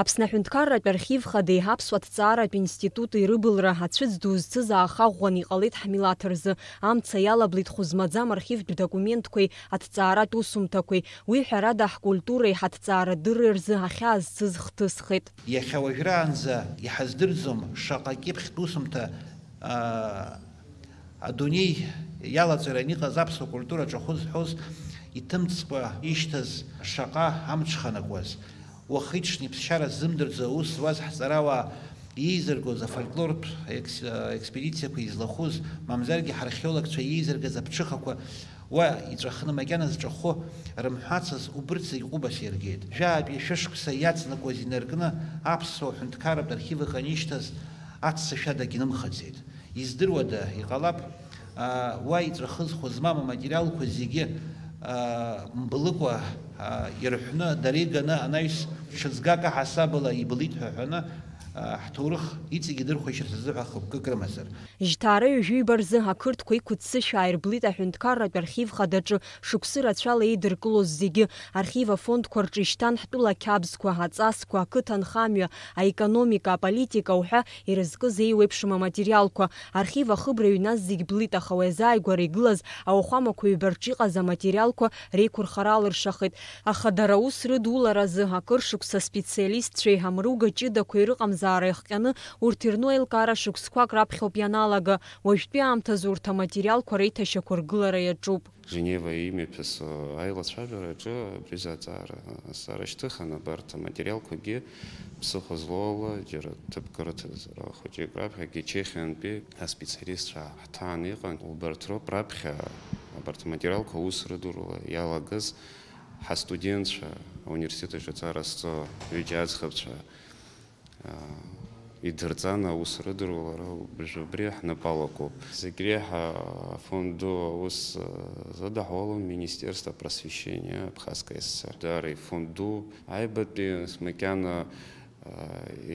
Аԥсны аҳәынҭқарратә архив хадеи аԥсуа ҭҵааратә институти рыбылра ацәыӡ ду зцыз аахаӷәӷәан иҟалеит ҳмилаҭ рзы. Амца иалаблит хәызмаӡам архивтә документқәеи аҭҵааратә усумҭақәеи уи ҳәарада ҳкультуреи ҳаҭҵаарадырреи рзы ахьаа зцыз хҭысхеит иахьа уажәраанӡа иҳаздырӡом шаҟа кьыԥхьтә усумҭа адунеи иалаҵаран иҟаз аԥсуа культураҿы ҳәыз иҭымҵкәа ишьҭаз шаҟа амҽханакуаз уахи иҽни ԥсшьара ззымдырӡо аус зуаз ҳҵарауаа иеизыргоз афольклортә експедициақәа излахәыз мамзаргьы ҳархеологцәа иеизыргаз аԥҽыхақәа уа иҵәахны макьана зҿахәы рымҳәацыз убырҭ зегь ҟәыбас иргеит жәаатәи шәышықәса иаҵанакуаз инаркны аԥсуа ҳәынҭқарратә архив ыҟан ишьҭаз аццышәадагь нымхаӡеит издыруада иҟалап уа иҵәахыз хәызмам аматериалқәа зегьы мблыкәа ирҳәны дара иганы анаҩс ҽыӡгак аҳасабала ибылит ҳәа ҳәаны ҳҭоурых иҵегь идырхәашьырц азыҳәа хықәкык рымазар жьҭаара ҩажәиба рзы ақырҭқәа иқәыццышә ааирблит аҳәынҭқарратә архив хадаҿы шықәсы рацәала еидыркылоз зегьы архив афондқәа рҿы ишьҭан ҳтәыла қьабзқәа аҵасқәа ақыҭанхамҩа аекономика аполитика уҳәа ирызкыз еиуеиԥшым аматериалқәа архив ахыбра ҩназ зегь блит аха уи азааигәара игылаз ауахәамақәа ҩбарҿы иҟаз аматериалқәа реиқәырхара алыршахит аха дара ус рыдуларазы акыр шықәса специалистцәа иҳамруга ҷыдақәа ирыҟамзар азаара иахҟьаны урҭ ирну еилкаара шықәсқәак раԥхьоуп ианалага уажәтәи аамҭазы урҭ аматериалқәа реиҭашьақәа ргылара иаҿуп Женева имҩаԥыс аилацәажәараҿы абри азааӡара сарышьҭыхан абарҭ аматериалқәагьы ԥсыхәа злоула џьара ҭыԥк рыҭазара хәыҷык раԥхьагьы чехиантәи аспециалистцәа ҳҭаан иҟан убарҭ роуп раԥхьа абарҭ аматериалқәа ус рыдурала иалагаз ҳастудентцәа ауниверситет аҿы аҵара зҵо ҩыџьа аӡӷабцәа идырҵан аус рыдыруа убри ҳнапалақәоуп зегь реиҳа афонду аус задаҳолон министерство просвещения абхазской сср. Дара ифонду аибатәи макьана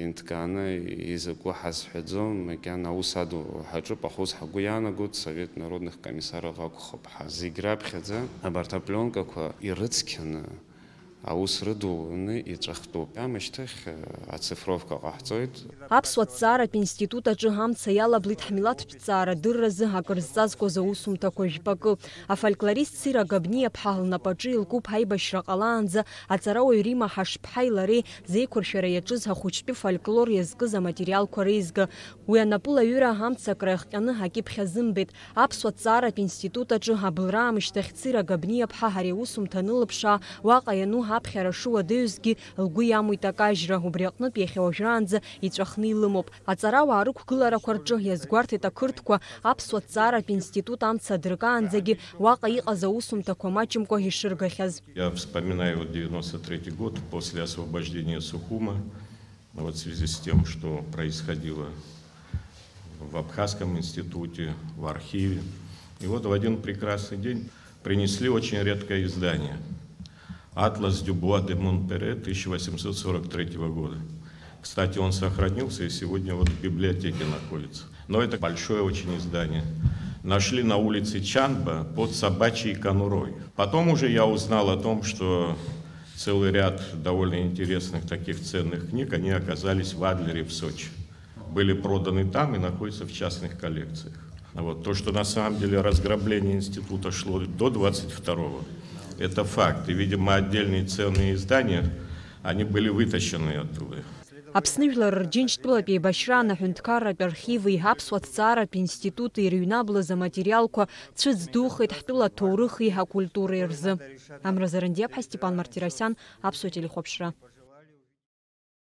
инҭкааны изакәу ҳазҳәаӡом макьана аус аду ҳаҿуп ахәыц ҳгәы иаанагоит совет народных комиссаров акәхуп ҳа зегь раԥхьаӡа абарҭ апленкақәа ирыцқьаны аус рыдулны иҵәахтәуп амышьҭахь ацифровка ҟаҳҵоит аԥсуа ҭҵааратә институт аҿы амца иалаблит ҳмилаҭтә ҭҵаара дырразы акыр зҵазкуаз аусумҭақәа жәпакы афольклорист сира габниаԥҳа лнапаҿы илкуп аибашьра ҟалаанӡа аҵарауаҩ рима ҳашԥҳаи лареи зеиқәыршәара иаҿыз ахәыҷтәи фольклор иазкыз аматериалқәа реизга уи анапылаҩыра амцакра иахҟьаны ҳакьыԥхь азымбеит аԥсуа ҭҵааратә институт аҿы абылра аамышьҭахь цира габниаԥҳа ҳари аусумҭа анылыԥшаа уаҟа иану ҳаԥхьара шуадаҩызгьы лгәы иамуит акажьра убри аҟнытә иахьа уажәраанӡа иҵәахны илымоуп аҵарауаа рықәгыларақәа рҿы иазгәарҭеит ақырҭқәа аԥсуа ҭҵааратә институт амца адыркаанӡагьы уаҟа иҟаз аусумҭақәа маҷымкәа ишыргахьаз Я вспоминаю вот 93 год после освобождения Сухума. Вот в связи с тем, что происходило в Абхазском институте, в архиве. И вот в один прекрасный день принесли очень редкое издание – «Атлас Дюбуа де Монпере» 1843 года. Кстати, он сохранился и сегодня вот в библиотеке находится. Но это большое очень издание. Нашли на улице Чанба под собачьей конурой. Потом уже я узнал о том, что целый ряд довольно интересных таких ценных книг, они оказались в Адлере в Сочи. Были проданы там и находятся в частных коллекциях. Вот. То, что на самом деле разграбление института шло до 22 -го, это факт. И, видимо, отдельные ценные издания, они были вытащены оттуда. Аԥсны жәлар рџьынџьтәылатә еибашьра анаҳәынҭқарратә архиви аԥсуа ҭҵааратә институти ирыҩнаблыз аматериалқәа цәыӡ духеит ҳтәыла ҭоурыхи ҳакультуреи рзы. Амразарандиаԥҳа Степан Мартиросян, Аԥсуа телехәаԥшра.